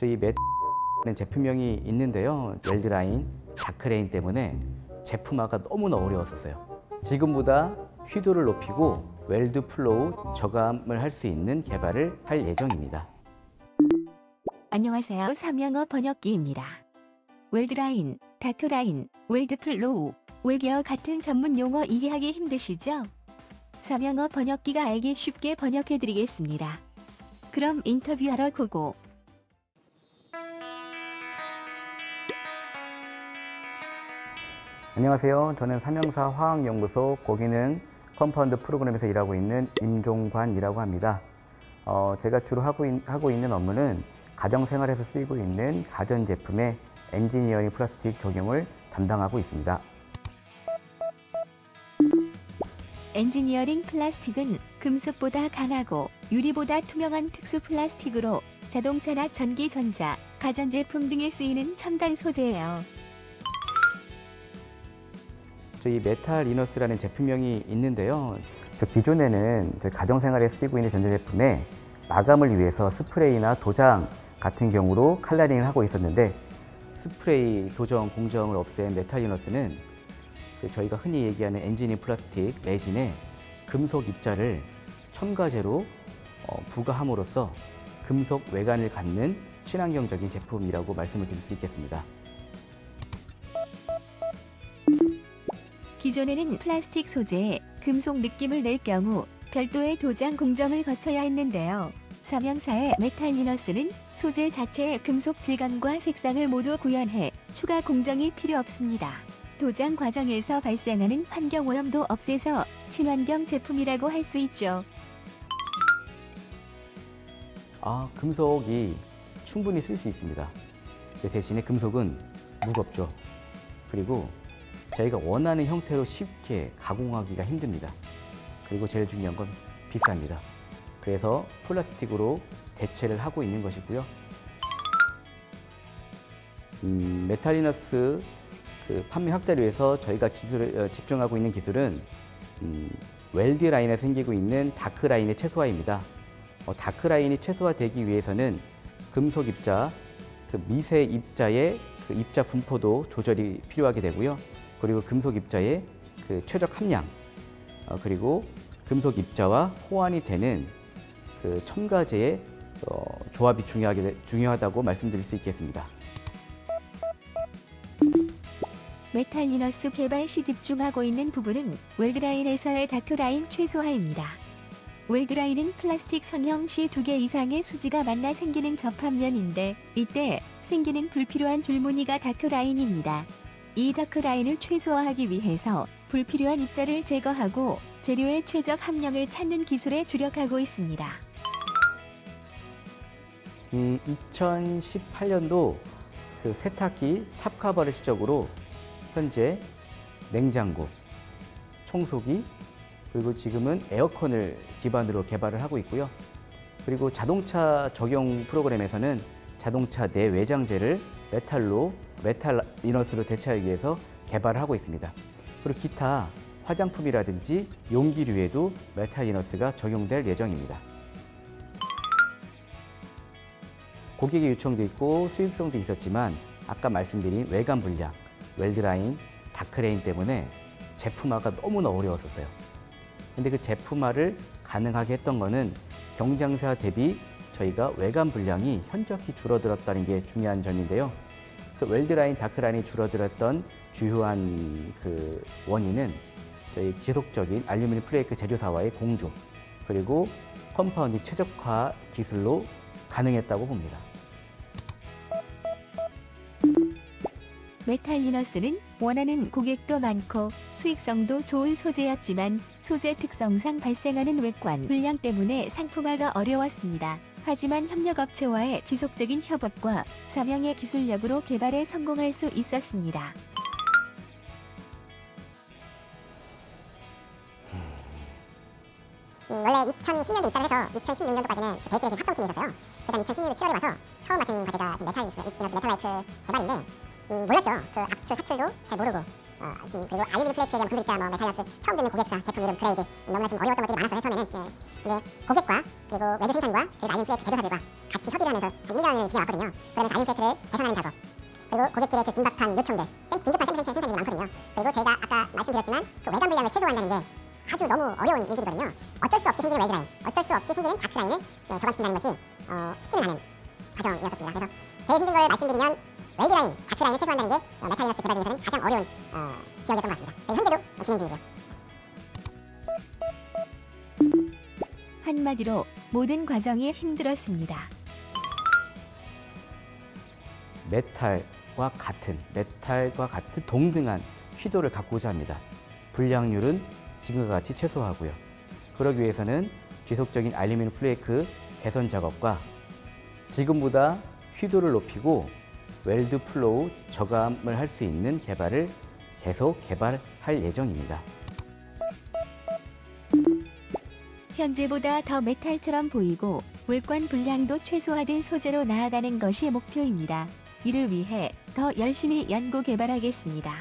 저희 매는 제품명이 있는데요. weld line, dark line 때문에 제품화가 너무나 어려웠었어요. 지금보다 휘도를 높이고 weld flow 저감을 할 수 있는 개발을 할 예정입니다. 안녕하세요. 삼양어 번역기입니다. weld line, dark line, weld flow, 외계어 같은 전문 용어 이해하기 힘드시죠? 삼양어 번역기가 알기 쉽게 번역해드리겠습니다. 그럼 인터뷰하러 go go. 안녕하세요. 저는 삼양사 화학연구소 고기능 compound 프로그램에서 일하고 있는 임종관이라고 합니다. 어, 제가 주로 하고, 있, 하고 있는 업무는 가정생활에서 쓰이고 있는 가전제품의 엔지니어링 플라스틱 적용을 담당하고 있습니다. 엔지니어링 플라스틱은 금속보다 강하고 유리보다 투명한 특수 플라스틱으로 자동차나 전기, 전자, 가전제품 등에 쓰이는 첨단 소재예요. 저희 메탈리너스라는 제품명이 있는데요. 저 기존에는 저희 가정생활에 쓰이고 있는 전자제품에 마감을 위해서 스프레이나 도장 같은 경우로 칼라링을 하고 있었는데 스프레이, 도장, 공정을 없앤 메탈리너스는 그 저희가 흔히 얘기하는 엔지니어링 플라스틱 레진에 금속 입자를 첨가제로 어, 부가함으로써 금속 외관을 갖는 친환경적인 제품이라고 말씀을 드릴 수 있겠습니다. 기존에는 플라스틱 소재에 금속 느낌을 낼 경우 별도의 도장 공정을 거쳐야 했는데요. 삼양사의 메탈리너스는 소재 자체의 금속 질감과 색상을 모두 구현해 추가 공정이 필요 없습니다. 도장 과정에서 발생하는 환경 오염도 없애서 친환경 제품이라고 할 수 있죠. 아, 금속이 충분히 쓸 수 있습니다. 근데 대신에 금속은 무겁죠. 그리고 저희가 원하는 형태로 쉽게 가공하기가 힘듭니다. 그리고 제일 중요한 건 비쌉니다. 그래서 플라스틱으로 대체를 하고 있는 것이고요. 음, 메탈리너스 그 판매 확대를 위해서 저희가 기술을 어, 집중하고 있는 기술은 음, weld line에 생기고 있는 dark line의 최소화입니다. 어, dark line이 최소화되기 위해서는 금속 입자, 그 미세 입자의 그 입자 분포도 조절이 필요하게 되고요. 그리고 금속 입자의 그 최적 함량, 어, 그리고 금속 입자와 호환이 되는 그 첨가제의 어, 조합이 중요하게 되- 중요하다고 말씀드릴 수 있겠습니다. 메탈리너스 개발 시 집중하고 있는 부분은 weld line에서의 dark line 최소화입니다. weld line은 플라스틱 성형 시 두 개 이상의 수지가 만나 생기는 접합면인데 이때 생기는 불필요한 줄무늬가 dark line입니다. 이 dark line을 최소화하기 위해서 불필요한 입자를 제거하고 재료의 최적 함량을 찾는 기술에 주력하고 있습니다. 음, 2018년도 그 세탁기 top cover를 시작으로 현재 냉장고, 청소기, 그리고 지금은 에어컨을 기반으로 개발을 하고 있고요. 그리고 자동차 적용 프로그램에서는 자동차 내 외장재를 메탈로, 메탈리너스로 대체하기 위해서 개발을 하고 있습니다. 그리고 기타 화장품이라든지 용기류에도 메탈리너스가 적용될 예정입니다. 고객의 요청도 있고 수익성도 있었지만 아까 말씀드린 외관 분량, 웰드라인, 다크레인 때문에 제품화가 너무나 어려웠었어요. 근데 그 제품화를 가능하게 했던 거는 경쟁사 대비 저희가 외관 분량이 현저히 줄어들었다는 게 중요한 점인데요. 그 웰드라인, 다크라인이 줄어들었던 주요한 그 원인은 저희 지속적인 알루미늄 플레이크 제조사와의 공조 그리고 compound 최적화 기술로 가능했다고 봅니다. 메탈리너스는 원하는 고객도 많고 수익성도 좋은 소재였지만 소재 특성상 발생하는 외관 불량 때문에 상품화가 어려웠습니다. 하지만 협력업체와의 지속적인 협업과 삼양의 기술력으로 개발에 성공할 수 있었습니다. 음, 원래 2010년도 입사를 해서 2016년도까지는 base resin 합성팀에 있었어요. 그다음 2016년 7월에 와서 처음 맡은 과제가 지금 메탈리너스 메탈라이트 개발인데 음, 몰랐죠. 그 압출 사출도 잘 모르고 어, 그리고 알루미늄 flake에 대한 분석자 뭐 메탈리너스 처음 듣는 고객사 제품 이름 grade 너무나 좀 어려웠던 것들이 많아서 처음에는 예, 근데 고객과 그리고 외주 생산과 그리고 iron flake 제조사들과 같이 협의를 하면서 한 1년을 진행왔거든요. 그러면서 iron flake를 개선하는 작업 그리고 고객들의 그 긴박한 요청들 생- 긴급한 샘플 생산 생산이 많거든요. 그리고 저희가 아까 말씀드렸지만 그 외관 분량을 최소화한다는 게 아주 너무 어려운 일들이거든요. 어쩔 수 없이 생기는 웰드라인, 어쩔 수 없이 생기는 다크라인을 어, 저감시킨다는 것이 어, 쉽지는 않은 과정이었습니다. 그래서 제일 힘든 걸 말씀드리면 웰드라인, 다크라인을 최소화한다는 게 어, 메탈리너스 개발 중에서는 가장 어려운 어, 지역이었던 것 같습니다. 현재도 진행 중이고요. 한마디로 모든 과정이 힘들었습니다. 메탈과 같은 메탈과 같은 동등한 휘도를 갖고자 합니다. 불량률은 지금과 같이 최소화하고요. 그러기 위해서는 지속적인 알루미늄 flake 개선 작업과 지금보다 휘도를 높이고 weld flow 저감을 할 수 있는 개발을 계속 개발할 예정입니다. 현재보다 더 메탈처럼 보이고 외관 불량도 최소화된 소재로 나아가는 것이 목표입니다. 이를 위해 더 열심히 연구 개발하겠습니다.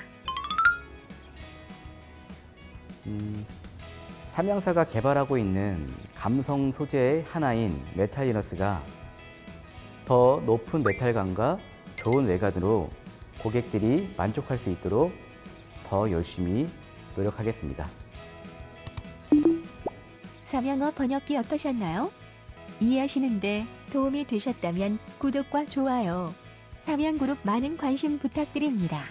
음, 삼양사가 개발하고 있는 감성 소재의 하나인 메탈리너스가 더 높은 메탈감과 좋은 외관으로 고객들이 만족할 수 있도록 더 열심히 노력하겠습니다. 삼양어 번역기 어떠셨나요? 이해하시는데 도움이 되셨다면 구독과 좋아요, 삼양그룹 많은 관심 부탁드립니다.